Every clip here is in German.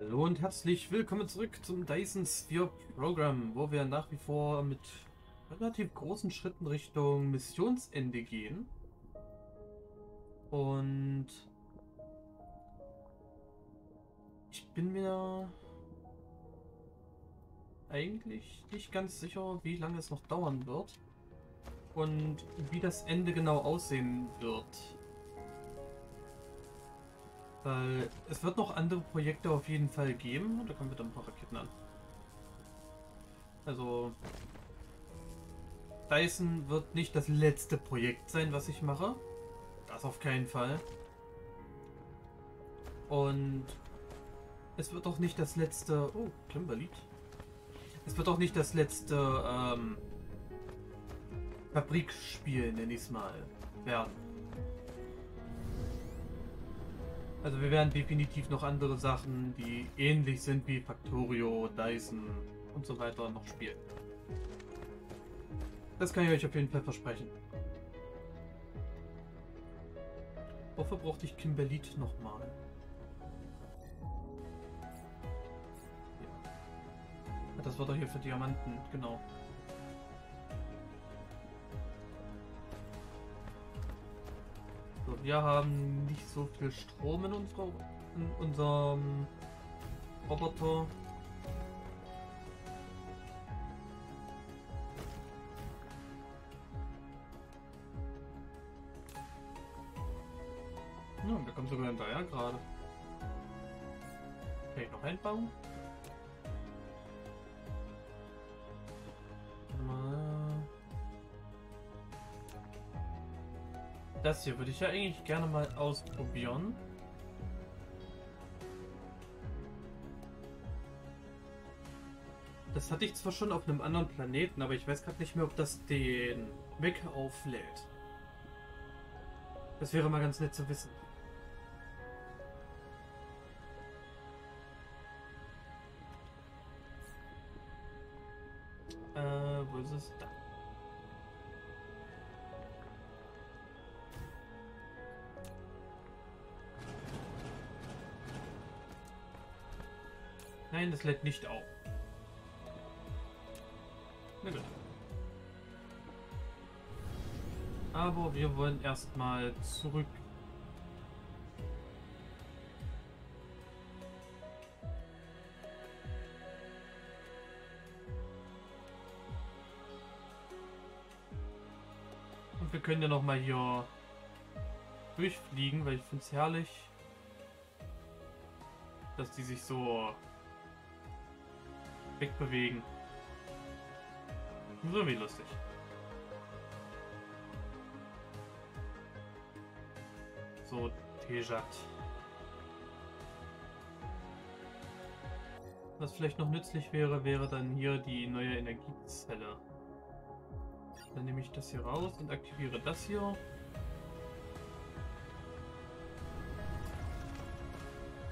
Hallo und herzlich willkommen zurück zum Dyson Sphere Program, wo wir nach wie vor mit relativ großen Schritten Richtung Missionsende gehen. Und ich bin mir eigentlich nicht ganz sicher, wie lange es noch dauern wird und wie das Ende genau aussehen wird. Weil es wird noch andere Projekte auf jeden Fall geben. Da kommen wir dann ein paar Raketen an. Also Dyson wird nicht das letzte Projekt sein, was ich mache. Das auf keinen Fall. Und es wird auch nicht das letzte... Oh, Kimberly. Es wird auch nicht das letzte ähm, Fabrikspiel, nenne ich es mal, werden. Also wir werden definitiv noch andere Sachen, die ähnlich sind wie Factorio, Dyson und so weiter noch spielen. Das kann ich euch auf jeden Fall versprechen. Wofür brauchte ich Kimberlit nochmal? Das war doch hier für Diamanten, genau. Wir haben nicht so viel Strom in, unserer, in unserem Roboter. Ja, wir kommen sogar hinterher gerade. Kann ich noch einbauen? Das hier würde ich ja eigentlich gerne mal ausprobieren. Das hatte ich zwar schon auf einem anderen Planeten, aber ich weiß gerade nicht mehr, ob das den Weg auflädt. Das wäre mal ganz nett zu wissen. Äh, wo ist es? Da. Nein, das lädt nicht auf. Na gut. Aber wir wollen erstmal zurück. Und wir können ja noch mal hier durchfliegen, weil ich finde es herrlich, dass die sich so wegbewegen. So wie lustig. So, Tejat. Was vielleicht noch nützlich wäre, wäre dann hier die neue Energiezelle. Dann nehme ich das hier raus und aktiviere das hier.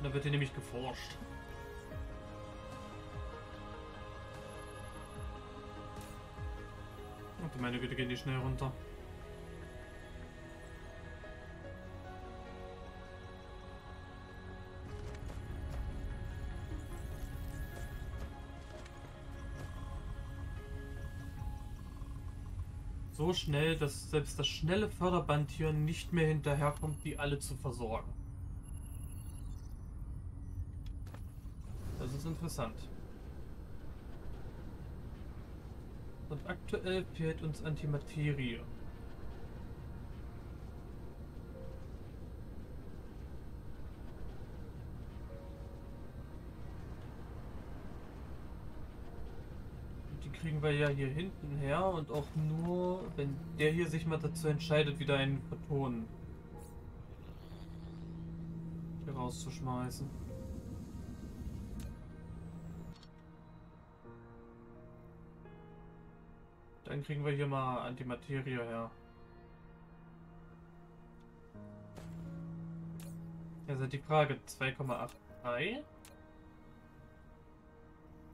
Da wird hier nämlich geforscht. Meine Güte, gehen die schnell runter. So schnell, dass selbst das schnelle Förderband hier nicht mehr hinterherkommt, die alle zu versorgen. Das ist interessant. Und aktuell fehlt uns Antimaterie. Die kriegen wir ja hier hinten her und auch nur, wenn der hier sich mal dazu entscheidet, wieder einen Photon hier rauszuschmeißen. Dann kriegen wir hier mal Antimaterie her. Also die Frage 2,83.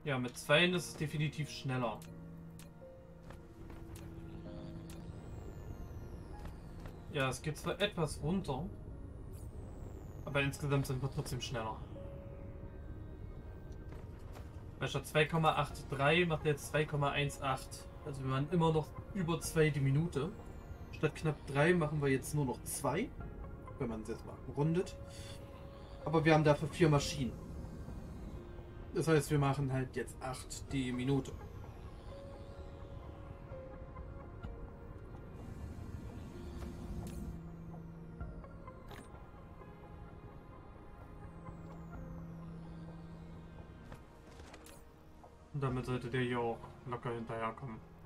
Ja, mit 2 ist es definitiv schneller. Ja, es geht zwar etwas runter, aber insgesamt sind wir trotzdem schneller. Weil statt 2,83 macht er jetzt 2,18. Also wir waren immer noch über 2 die Minute. Statt knapp 3 machen wir jetzt nur noch 2. Wenn man es jetzt mal rundet. Aber wir haben dafür vier Maschinen. Das heißt, wir machen halt jetzt 8 die Minute. Und damit sollte der hier auch locker hinterherkommen.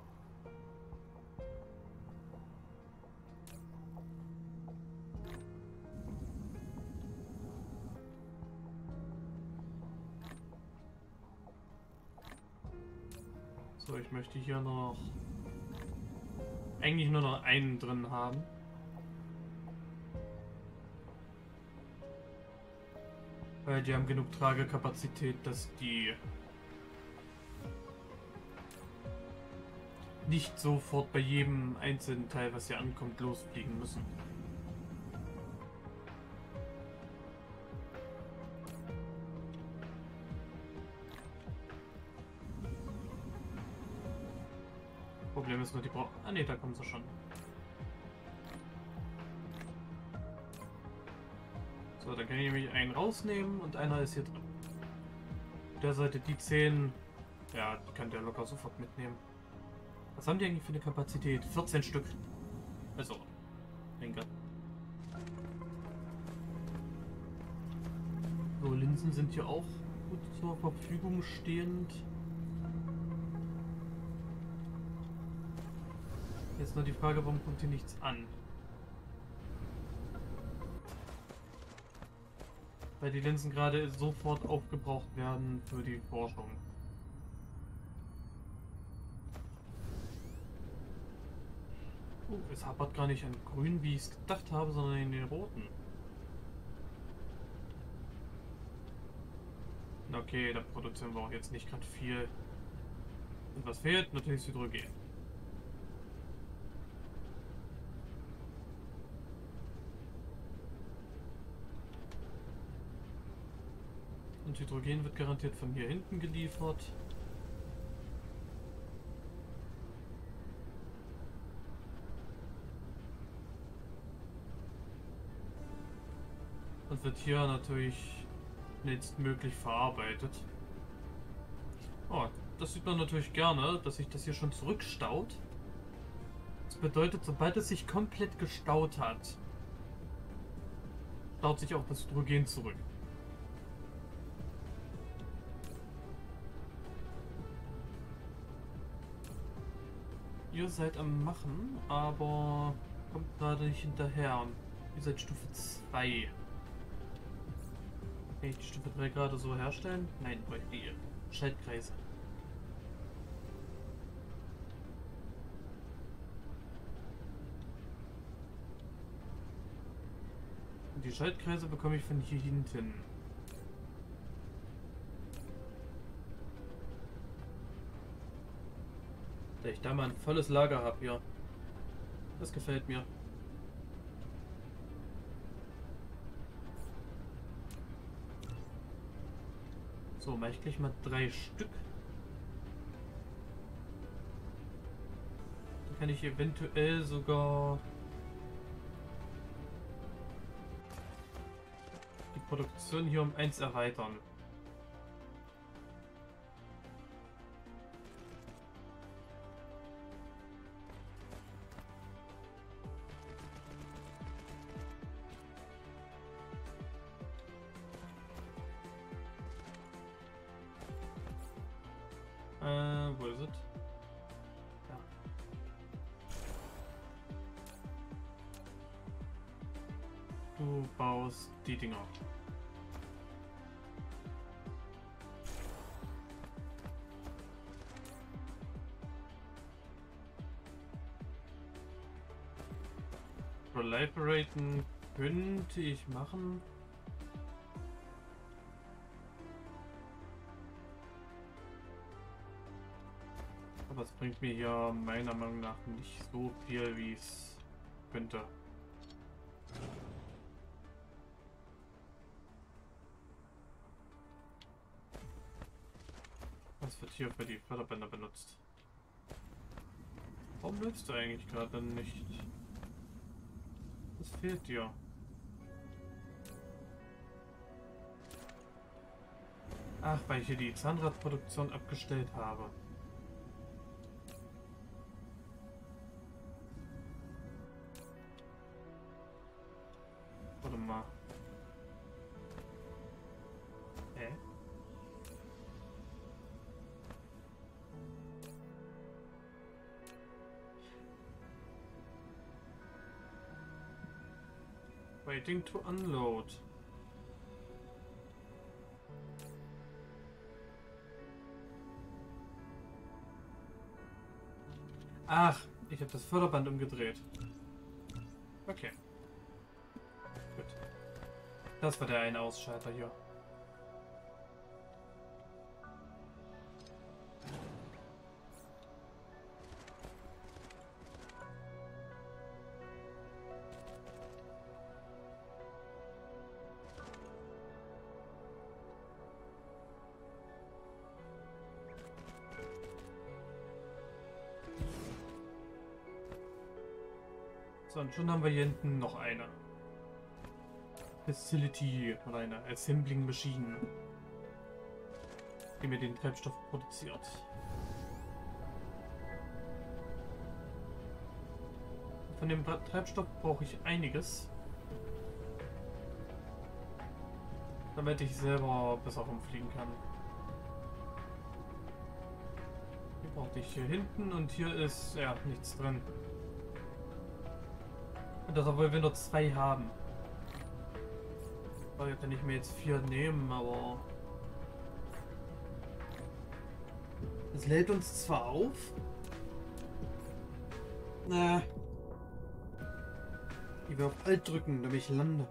Ich möchte hier noch eigentlich nur noch einen drin haben. Weil die haben genug Tragekapazität, dass die nicht sofort bei jedem einzelnen Teil, was hier ankommt, losfliegen müssen. Ist nur, die brauchen... Ah ne, da kommen sie schon. So, dann kann ich nämlich einen rausnehmen und einer ist hier drin. Der sollte die 10... Ja, die kann der locker sofort mitnehmen. Was haben die eigentlich für eine Kapazität? 14 Stück. Also, Gott. So, Linsen sind hier auch gut zur Verfügung stehend. Jetzt nur die Frage, warum kommt hier nichts an? Weil die Linsen gerade sofort aufgebraucht werden für die Forschung. Oh, es hapert gar nicht an grün, wie ich es gedacht habe, sondern in den roten. Okay, da produzieren wir auch jetzt nicht gerade viel. Und was fehlt? Natürlich Hydrogen. Und Hydrogen wird garantiert von hier hinten geliefert. Und wird hier natürlich letztmöglich verarbeitet. Oh, das sieht man natürlich gerne, dass sich das hier schon zurückstaut. Das bedeutet, sobald es sich komplett gestaut hat, staut sich auch das Hydrogen zurück. Ihr seid am Machen, aber kommt gerade nicht hinterher. Ihr seid Stufe 2. Kann ich die Stufe 3 gerade so herstellen? Nein, brauche ich die Schaltkreise. Die Schaltkreise bekomme ich von hier hinten. Da ich da mal ein volles Lager habe hier. Das gefällt mir. So, mache ich gleich mal drei Stück. Dann kann ich eventuell sogar die Produktion hier um eins erweitern. Proliferaten könnte ich machen. Aber es bringt mir hier meiner Meinung nach nicht so viel, wie es könnte. Das wird hier für die Förderbänder benutzt. Warum läufst du eigentlich gerade nicht? Fehlt dir? Ach, weil ich hier die Zahnradproduktion abgestellt habe. Waiting to unload. Ach, ich habe das Förderband umgedreht. Okay. Gut. Das war der eine Ausschalter hier. Schon haben wir hier hinten noch eine. Facility oder eine Assembling Machine, die mir den Treibstoff produziert. Von dem Treibstoff brauche ich einiges. Damit ich selber besser rumfliegen kann. Hier brauchte ich hier hinten und hier ist ja nichts drin. Und das obwohl wir nur zwei haben. Hier kann ich mir jetzt vier nehmen, aber... Es lädt uns zwar auf. Na. Ich will auf Alt drücken, damit ich lande.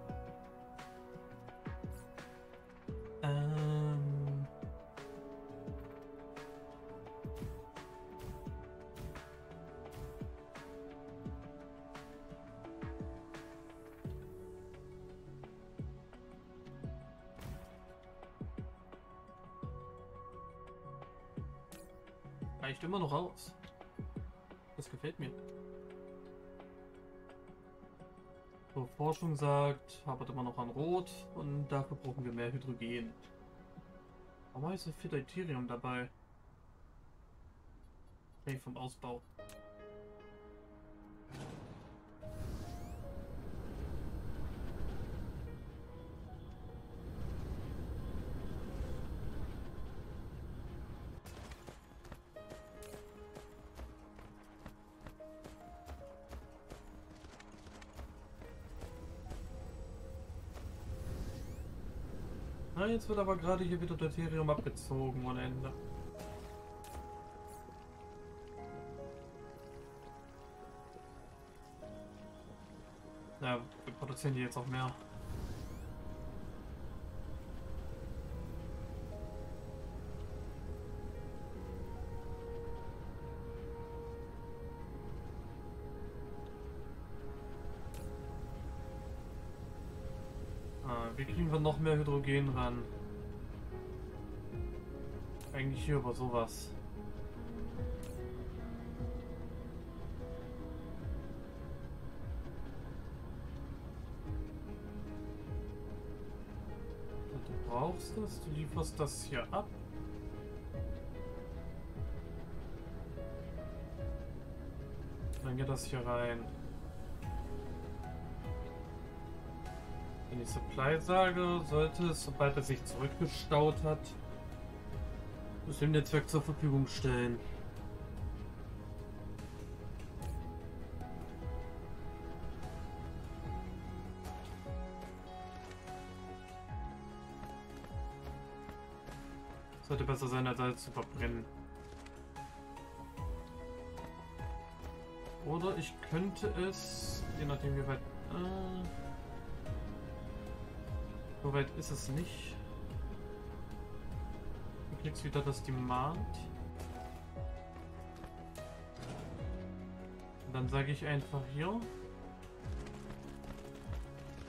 Forschung sagt, arbeitet immer noch an Rot und dafür brauchen wir mehr Hydrogen. Warum ist so viel Deuterium dabei? Nee, vom Ausbau. Jetzt wird aber gerade hier wieder Deuterium abgezogen ohne Ende. Ja, wir produzieren die jetzt auch mehr. Wie kriegen wir noch mehr Hydrogen ran? Eigentlich hier über sowas. Du brauchst das, du lieferst das hier ab. Dann geht das hier rein. Wenn ich Supply sage, sollte es, sobald er sich zurückgestaut hat, das dem Netzwerk zur Verfügung stellen. Sollte besser sein, als alles zu verbrennen. Oder ich könnte es, je nachdem wie weit... Äh, so weit ist es nicht. Du klickst wieder das Demand. Und dann sage ich einfach hier.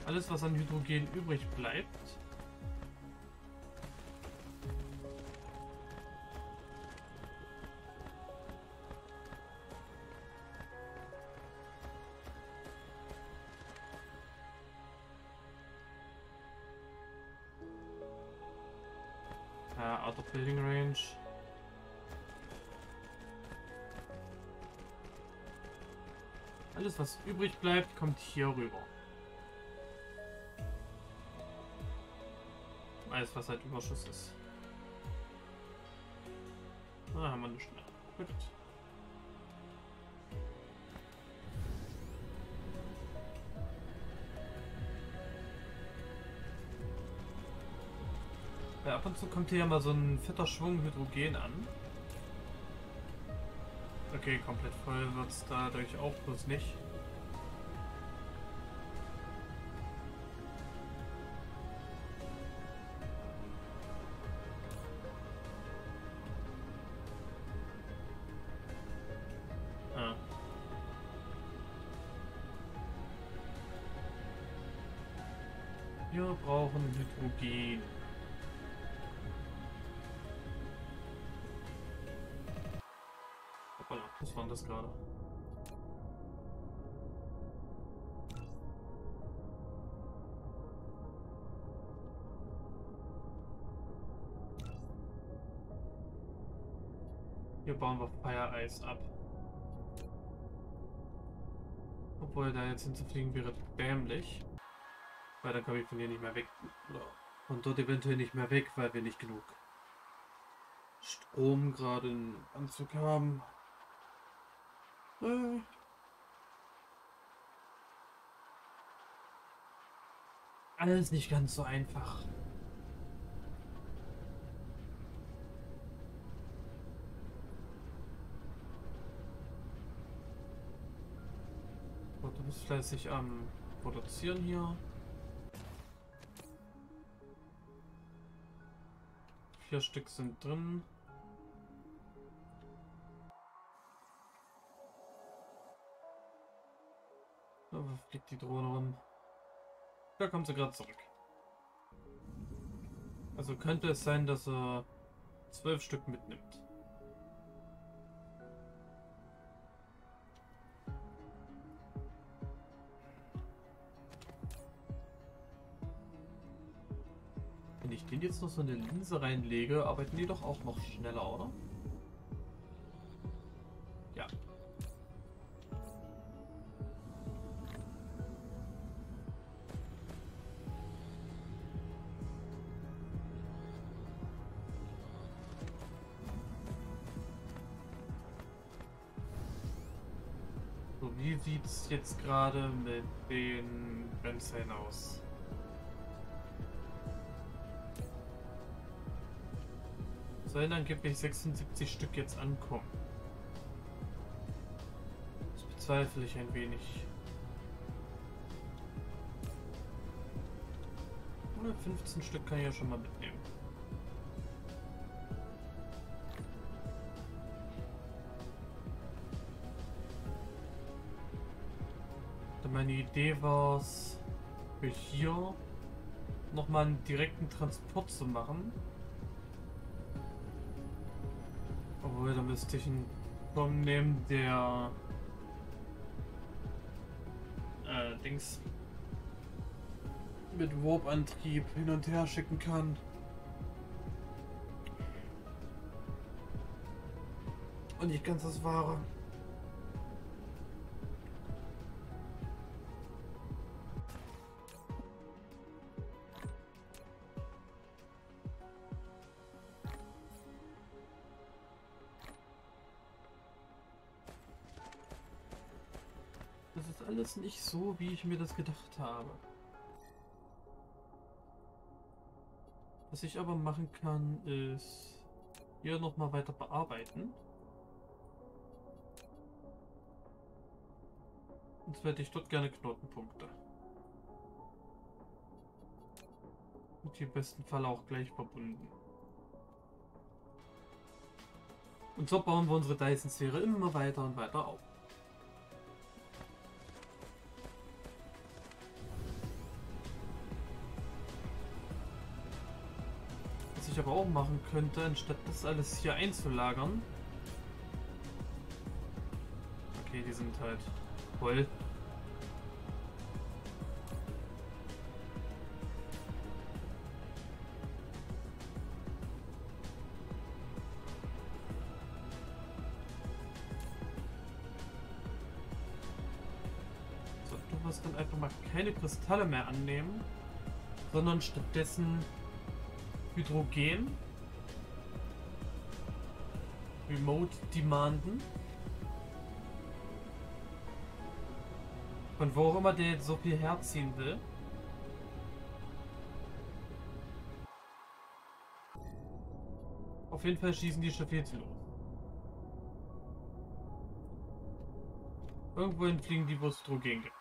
Alles, was an Hydrogen übrig bleibt, übrig bleibt, kommt hier rüber. Alles, was halt Überschuss ist. Ah, haben wir nicht mehr. Gut. Ja, ab und zu kommt hier ja mal so ein fetter Schwung Hydrogen an. Okay, komplett voll wird es dadurch auch bloß nicht. Brauchen Hydrogen. Hoppala, was war das gerade? Hier bauen wir Fire Ice ab. Obwohl da jetzt hinzufliegen wäre dämlich. Weil dann komme ich von hier nicht mehr weg. Von dort eventuell nicht mehr weg, weil wir nicht genug Strom gerade im Anzug haben. Äh. Alles nicht ganz so einfach. Du bist fleißig am Produzieren hier. Vier Stück sind drin. Wo fliegt die Drohne rum? Da kommt sie gerade zurück. Also könnte es sein, dass er zwölf Stück mitnimmt. Wenn ich den jetzt noch so eine Linse reinlege, arbeiten die doch auch noch schneller, oder? Ja. So, wie sieht's jetzt gerade mit den Bremszellen aus? Sollen angeblich 76 Stück jetzt ankommen. Das bezweifle ich ein wenig. 115 Stück kann ich ja schon mal mitnehmen. Dann meine Idee war es, hier nochmal einen direkten Transport zu machen. Obwohl, da müsste ich einen Turm nehmen, der äh, Dings mit Warp-Antrieb hin und her schicken kann. Und nicht ganz das Wahre. Wie ich mir das gedacht habe. Was ich aber machen kann, ist hier nochmal weiter bearbeiten. Jetzt hätte ich dort gerne Knotenpunkte. Und im besten Fall auch gleich verbunden. Und so bauen wir unsere Dyson-Sphäre immer weiter und weiter auf. ich aber auch machen könnte, anstatt das alles hier einzulagern. Okay, die sind halt voll. So, du wirst dann einfach mal keine Kristalle mehr annehmen, sondern stattdessen Hydrogen Remote demanden. Von wo auch immer der jetzt so viel herziehen will. Auf jeden Fall schießen die Staffeln los. Irgendwohin fliegen die, gibt.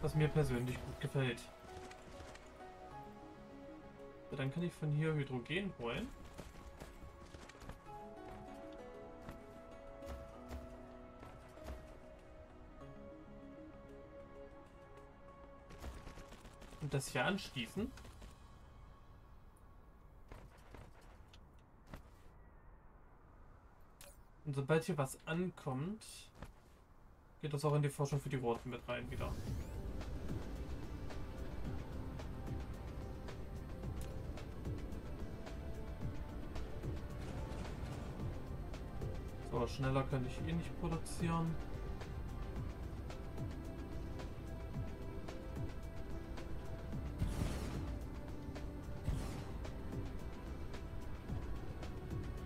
Was mir persönlich gut gefällt. Dann kann ich von hier Hydrogen holen. Und das hier anschließen. Und sobald hier was ankommt, geht das auch in die Forschung für die Roten mit rein wieder. Schneller kann ich eh nicht produzieren.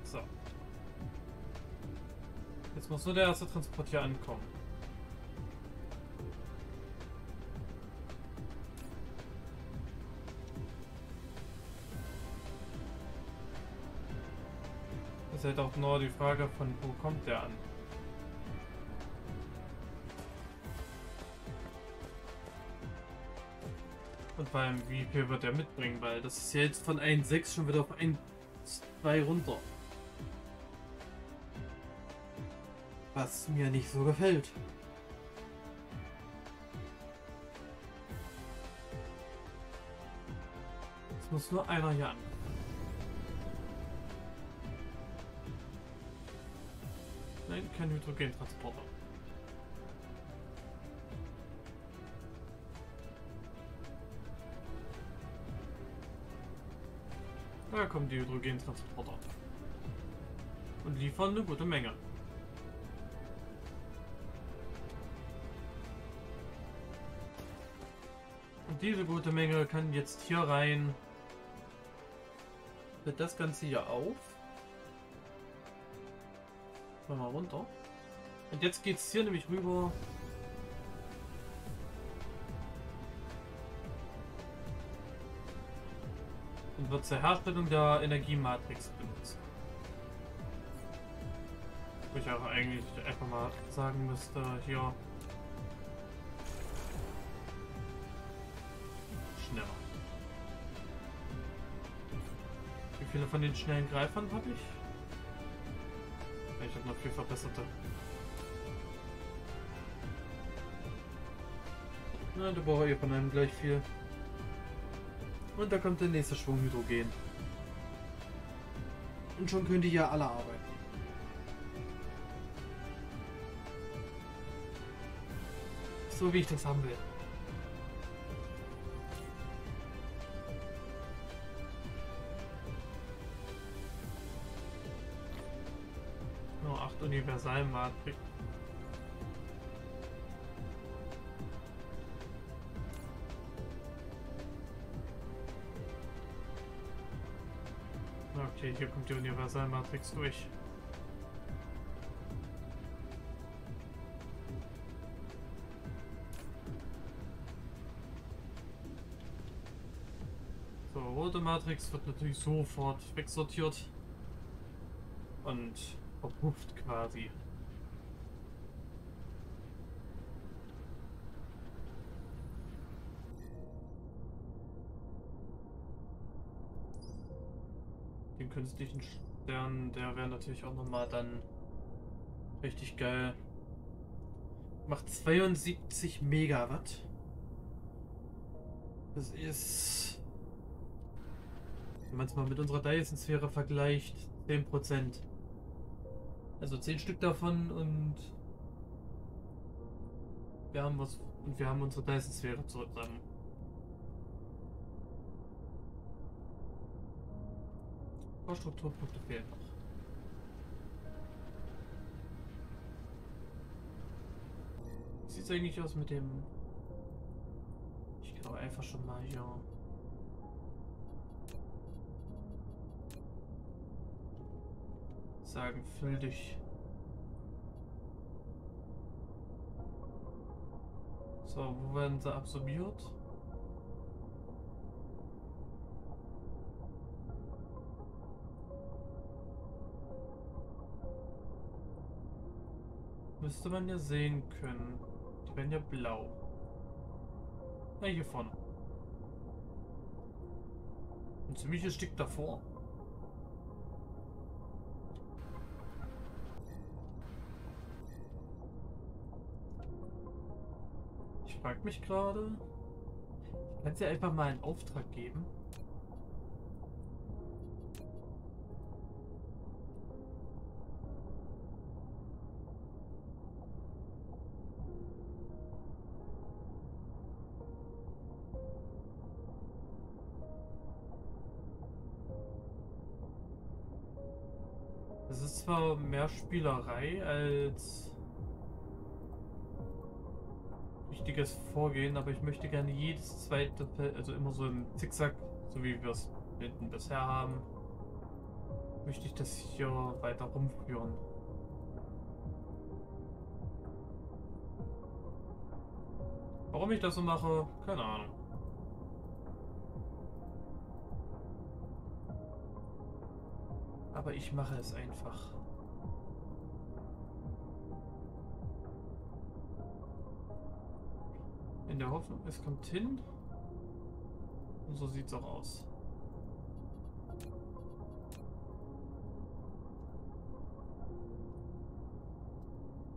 So. Jetzt muss nur der erste Transport hier ankommen. Ist halt auch nur die Frage von, wo kommt der an? Und vor allem, wie viel wird er mitbringen, weil das ist ja jetzt von 1,6 schon wieder auf 1,2 runter. Was mir nicht so gefällt. Es muss nur einer hier an. Kein Hydrogentransporter. Da kommen die Hydrogentransporter. Und liefern eine gute Menge. Und diese gute Menge kann jetzt hier rein. Wird das Ganze hier auf. Mal runter. Und jetzt geht es hier nämlich rüber. Und wird zur Herstellung der Energiematrix benutzt. Wo ich auch eigentlich einfach mal sagen müsste, hier schneller. Wie viele von den schnellen Greifern habe ich? Habe noch viel verbesserte. Na, da brauche ich von einem gleich viel. Und da kommt der nächste Schwung Hydrogen. Und schon könnt ihr ja alle arbeiten. So wie ich das haben will. Universalmatrix. Okay, hier kommt die Universalmatrix durch. So, rote Matrix wird natürlich sofort wegsortiert. Und verpufft quasi. Den künstlichen Stern, der wäre natürlich auch nochmal dann richtig geil. Macht 72 Megawatt. Das ist, wenn man es mal mit unserer Dyson-Sphäre vergleicht, 10%. Also zehn Stück davon und wir haben was und wir haben unsere Dyson-Sphäre zusammen. Ein Strukturpunkte fehlen. 'noch. sieht es eigentlich aus mit dem... Ich kann auch einfach schon mal hier... Sagen, füll dich. So, wo werden sie absorbiert? Müsste man ja sehen können. Die werden ja blau. Na, hier vorne. Ein ziemliches Stück davor. Frage mich gerade. Ich kann sie einfach mal einen Auftrag geben. Das ist zwar mehr Spielerei als richtiges Vorgehen, aber ich möchte gerne jedes zweite also immer so im Zickzack, so wie wir es hinten bisher haben, möchte ich das hier weiter rumführen. Warum ich das so mache, keine Ahnung. Aber ich mache es einfach. Der Hoffnung, es kommt hin. Und so sieht es auch aus.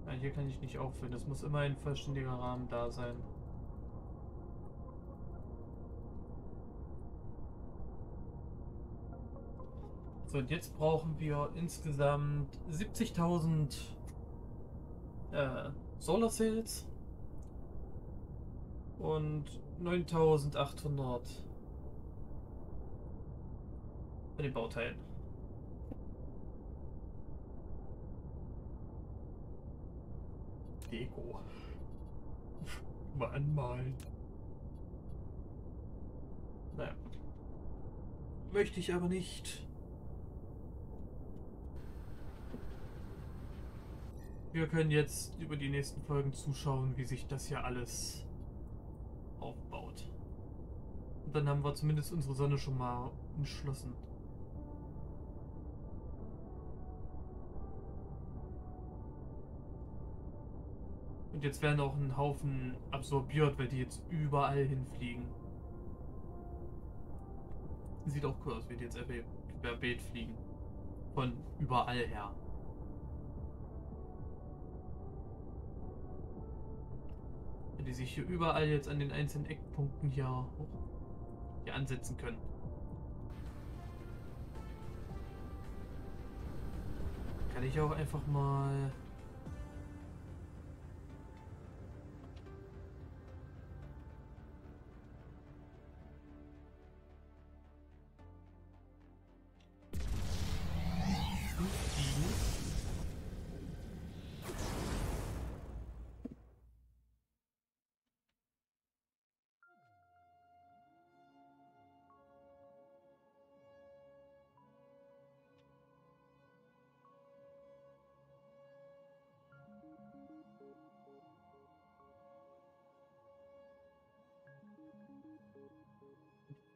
Nein, hier kann ich nicht auffüllen. Es muss immer ein vollständiger Rahmen da sein. So, und jetzt brauchen wir insgesamt 70.000 äh, Solar Cells und 9.800 bei den Bauteilen. Deko. Mal anmalen. Naja. Möchte ich aber nicht. Wir können jetzt über die nächsten Folgen zuschauen, wie sich das hier alles aufbaut. Und dann haben wir zumindest unsere Sonne schon mal entschlossen. Und jetzt werden auch ein Haufen absorbiert, weil die jetzt überall hinfliegen. Sieht auch cool aus, wie die jetzt querbeet fliegen. Von überall her. Die sich hier überall jetzt an den einzelnen Eckpunkten hier, hier ansetzen können. Kann ich auch einfach mal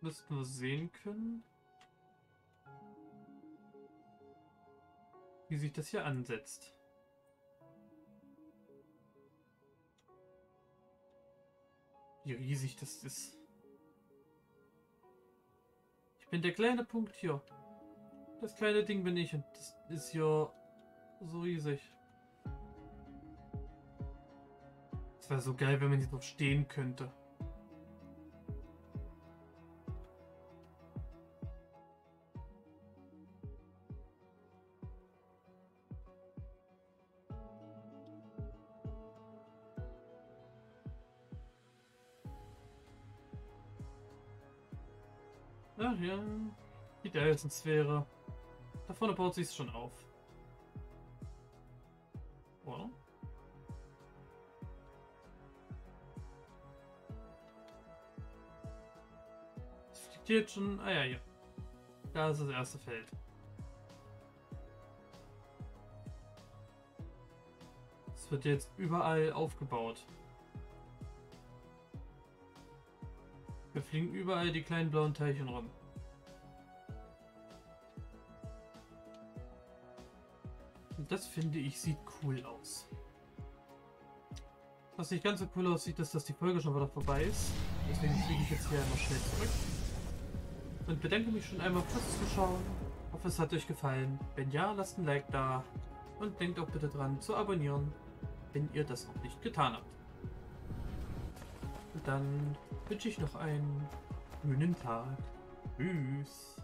müssten wir sehen können, wie sich das hier ansetzt. Wie riesig das ist. Ich bin der kleine Punkt hier. Das kleine Ding bin ich und das ist hier so riesig. Es wäre so geil, wenn man hier drauf stehen könnte. dessen Sphäre. Da vorne baut sich es schon auf. Well. Es fliegt hier jetzt schon. Ah ja, hier. Da ist das erste Feld. Es wird jetzt überall aufgebaut. Wir fliegen überall die kleinen blauen Teilchen rum. Das finde ich sieht cool aus. Was nicht ganz so cool aussieht, ist, dass die Folge schon wieder vorbei ist. Deswegen fliege ich jetzt hier einmal schnell zurück. Und bedanke mich schon einmal fürs Zuschauen. Hoffe, es hat euch gefallen. Wenn ja, lasst ein Like da. Und denkt auch bitte dran zu abonnieren, wenn ihr das noch nicht getan habt. Und dann wünsche ich noch einen grünen Tag. Tschüss.